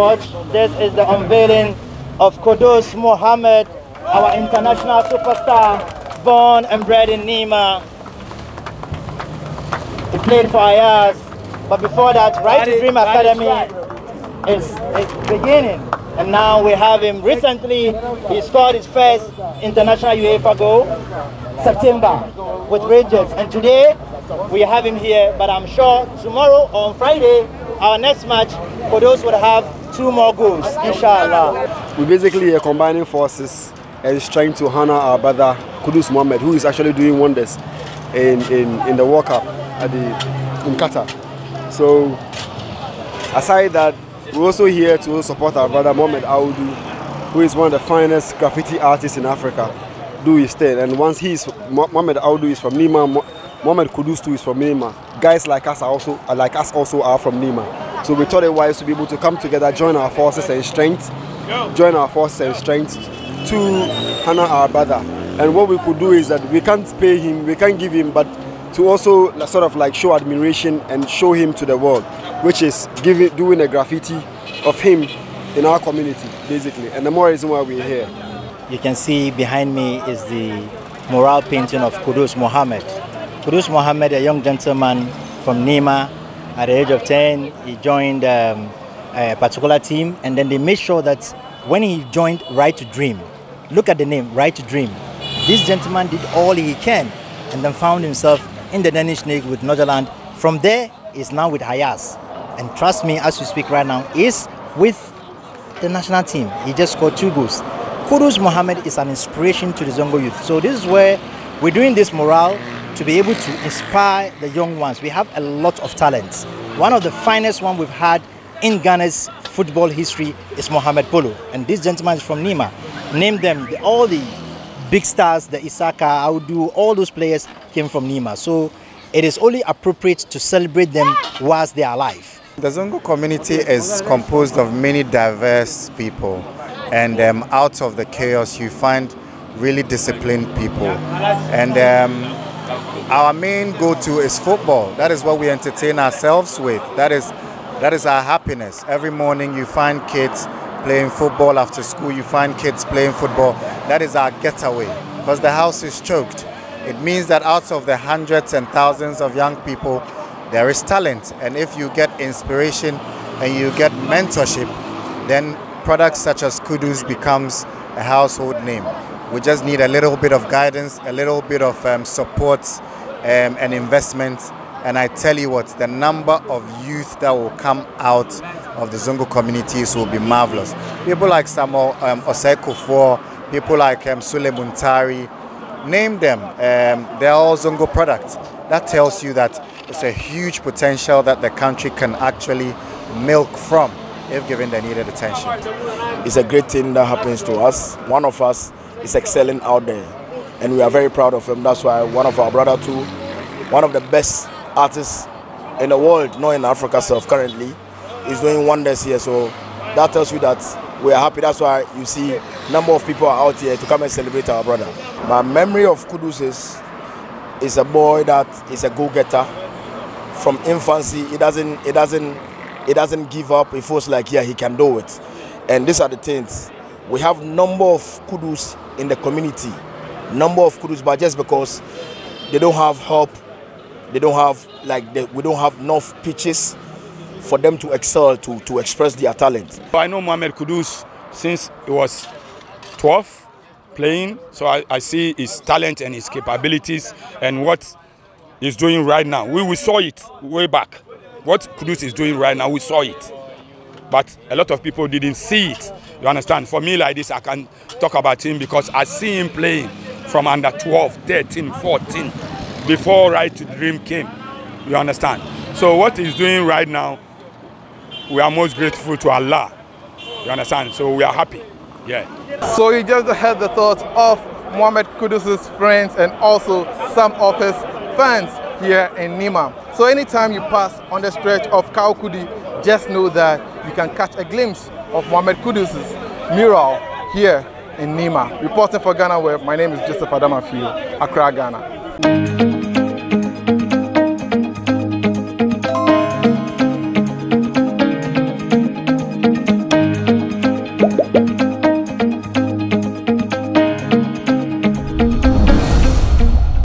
watch. This is the unveiling of Kudus Mohammed, our international superstar, born and bred in Nima. He played for Ajax, but before that, Right to Dream Academy is, is beginning. And now we have him. Recently, he scored his first international UEFA goal, September, with Rangers. And today, we have him here. But I'm sure tomorrow or on Friday, our next match, those would have two more goals, inshallah. We basically are combining forces and is trying to honor our brother Kudus Mohammed, who is actually doing wonders in, in, in the World Cup at the, in Qatar. So, aside that, we're also here to support our brother Mohamed Audu, who is one of the finest graffiti artists in Africa, do his thing. And once he's Mohamed Audu is from Nima, Mohamed Kudus too is from Nima. Guys like us are also like us also are from Nima. So we thought it wise to be able to come together, join our forces and strength, join our forces and strength to honor our brother. And what we could do is that we can't pay him, we can't give him, but to also sort of like show admiration and show him to the world, which is giving, doing a graffiti of him in our community, basically. And the more reason why we're here. You can see behind me is the mural painting of Kudus Mohammed. Kudus Mohammed, a young gentleman from Nima, at the age of 10, he joined um, a particular team, and then they made sure that when he joined Right to Dream, look at the name, Right to Dream. This gentleman did all he can and then found himself in the Danish League with Northern. From there, he's now with Ajax. And trust me, as we speak right now, is with the national team. He just scored two goals. Kudus Mohammed is an inspiration to the Zongo youth. So this is where we're doing this morale to be able to inspire the young ones. We have a lot of talents. One of the finest one we've had in Ghana's football history is Mohamed Polo. And this gentleman is from Nima. Name them, all the big stars, the Isaka, Audu, all those players came from Nima. So it is only appropriate to celebrate them whilst they are alive. The Zongo community is composed of many diverse people. And um, out of the chaos, you find really disciplined people. And um, our main go-to is football. That is what we entertain ourselves with. That is, that is our happiness. Every morning you find kids playing football after school, you find kids playing football. That is our getaway because the house is choked. It means that out of the hundreds and thousands of young people, there is talent. And if you get inspiration and you get mentorship, then products such as Kudus becomes a household name. We just need a little bit of guidance, a little bit of um, support um, and investment. And I tell you what, the number of youth that will come out of the Zongo communities will be marvelous. People like Samuel um, Osei people like um, Sulley Muntari, name them, um, they're all Zongo products. That tells you that it's a huge potential that the country can actually milk from if given the needed attention. It's a great thing that happens to us. One of us is excelling out there and we are very proud of him. That's why one of our brother too, one of the best artists in the world, not in Africa self currently, is doing wonders here. So that tells you that we are happy. That's why you see number of people are out here to come and celebrate our brother. My memory of Kudus is, is a boy that is a go-getter. From infancy, he doesn't, he doesn't, he doesn't give up. He feels like yeah, he can do it. And these are the things. We have number of Kudus in the community, number of Kudus, but just because they don't have help, they don't have like they, we don't have enough pitches for them to excel to to express their talent. I know Mohamed Kudus since he was 12 playing, so I, I see his talent and his capabilities and what he's doing right now. We, we saw it way back. What Kudus is doing right now, we saw it. But a lot of people didn't see it. You understand? For me like this, I can talk about him because I see him playing from under 12, 13, 14, before Right to Dream came. You understand? So what he's doing right now, we are most grateful to Allah. You understand? So we are happy. Yeah. So you just heard the thoughts of Mohamed Kudus's friends and also some of his fans here in Nima. So anytime you pass on the stretch of Kaukudi, just know that you can catch a glimpse of Mohamed Kudus's mural here in Nima. Reporting for Ghana Web, my name is Joseph Adamafiu, Accra, Ghana.